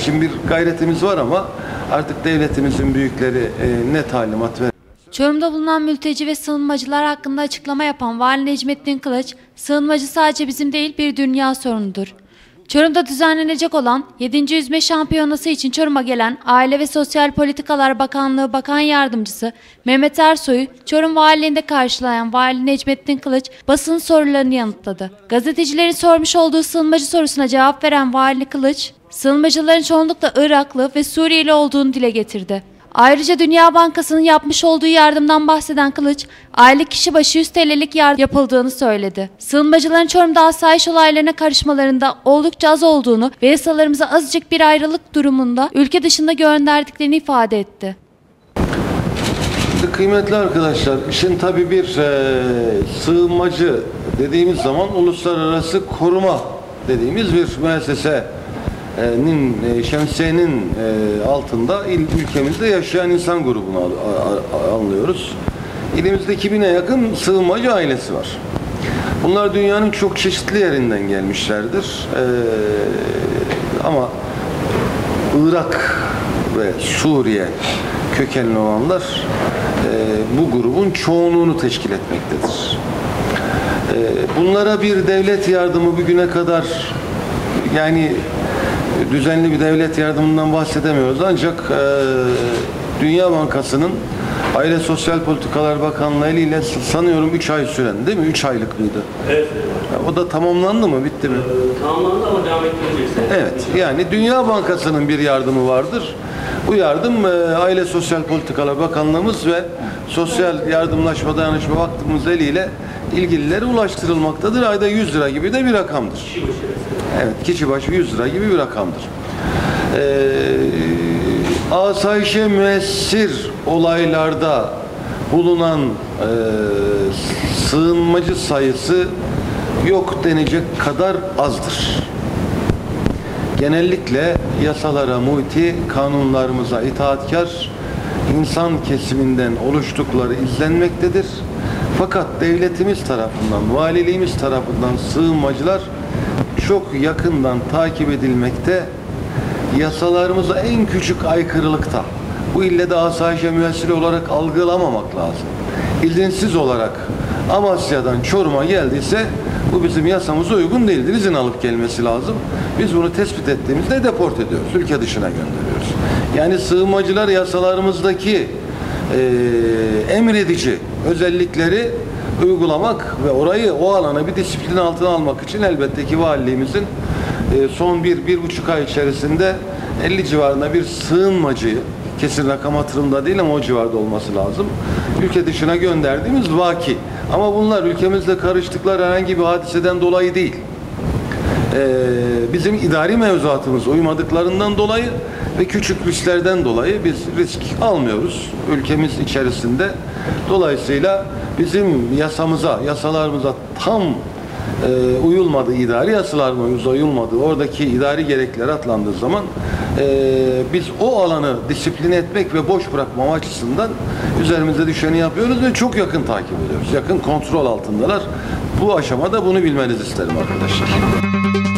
için bir gayretimiz var ama artık devletimizin büyükleri e, ne talimat ver Çorum'da bulunan mülteci ve sığınmacılar hakkında açıklama yapan Vali Necmettin Kılıç, sığınmacı sadece bizim değil bir dünya sorunudur. Çorum'da düzenlenecek olan 7. Yüzme Şampiyonası için Çorum'a gelen Aile ve Sosyal Politikalar Bakanlığı Bakan Yardımcısı Mehmet Ersoy'u Çorum Valiliğinde karşılayan Vali Necmettin Kılıç basın sorularını yanıtladı. Gazetecilerin sormuş olduğu sığınmacı sorusuna cevap veren Vali Kılıç, sığınmacıların çoğunlukla Iraklı ve Suriyeli olduğunu dile getirdi. Ayrıca Dünya Bankası'nın yapmış olduğu yardımdan bahseden Kılıç, aylık kişi başı 100 TL'lik yardım yapıldığını söyledi. Sığınmacıların Çorum'da asayiş olaylarına karışmalarında oldukça az olduğunu ve yasalarımıza azıcık bir ayrılık durumunda ülke dışında gönderdiklerini ifade etti. Şimdi kıymetli arkadaşlar, işin tabii bir e, sığınmacı dediğimiz zaman uluslararası koruma dediğimiz bir müessesenin, e, şemsiyenin e, altında il, ülkemizde yaşayan insan grubunu anlıyoruz. İlimizde 2000'e yakın sığınmacı ailesi var. Bunlar dünyanın çok çeşitli yerinden gelmişlerdir. E, ama Irak ve Suriye kökenli olanlar e, bu grubun çoğunluğunu teşkil etmektedir. E, bunlara bir devlet yardımı bugüne kadar yani düzenli bir devlet yardımından bahsedemiyoruz ancak e, Dünya Bankası'nın Aile Sosyal Politikalar Bakanlığı eliyle sanıyorum 3 ay süren değil mi? 3 aylık mıydı? Evet. O da tamamlandı mı? Bitti mi? Tamamlandı ama devam ettireceksin. Evet, yani Dünya Bankası'nın bir yardımı vardır. Bu yardım e, Aile Sosyal Politikalar Bakanlığımız ve Sosyal Yardımlaşma Dayanışma Vakfımız eliyle ilgililere ulaştırılmaktadır. Ayda 100 lira gibi de bir rakamdır. Evet, kişi başı 100 lira gibi bir rakamdır. Ee, asayişe müessir olaylarda bulunan e, sığınmacı sayısı yok denecek kadar azdır genellikle yasalara muti, kanunlarımıza itaatkar insan kesiminden oluştukları izlenmektedir. Fakat devletimiz tarafından, valiliğimiz tarafından sığınmacılar çok yakından takip edilmekte. Yasalarımıza en küçük aykırılıkta. Bu ille de asayişe müessir olarak algılamamak lazım. İzinsiz olarak Amasya'dan Çorum'a geldiyse bu bizim yasamıza uygun değildir. İzin alıp gelmesi lazım. Biz bunu tespit ettiğimizde deport ediyoruz. Ülke dışına gönderiyoruz. Yani sığınmacılar yasalarımızdaki e, emredici özellikleri uygulamak ve orayı o alanı bir disiplin altına almak için elbette ki valiliğimizin e, son bir, bir buçuk ay içerisinde 50 civarında bir sığınmacıyı kesin rakam hatırımda değil ama o civarda olması lazım. Ülke dışına gönderdiğimiz vaki. Ama bunlar ülkemizde karıştıkları herhangi bir hadiseden dolayı değil. Ee, bizim idari mevzuatımız uymadıklarından dolayı ve küçük risklerden dolayı biz risk almıyoruz ülkemiz içerisinde. Dolayısıyla bizim yasamıza, yasalarımıza tam e, uyulmadığı, idari yasalarımıza uyulmadığı, oradaki idari gerekler atlandığı zaman e, biz o alanı disipline etmek ve boş bırakmama açısından üzerimize düşeni yapıyoruz ve çok yakın takip ediyoruz. Yakın kontrol altındalar. Bu aşamada bunu bilmenizi isterim arkadaşlar.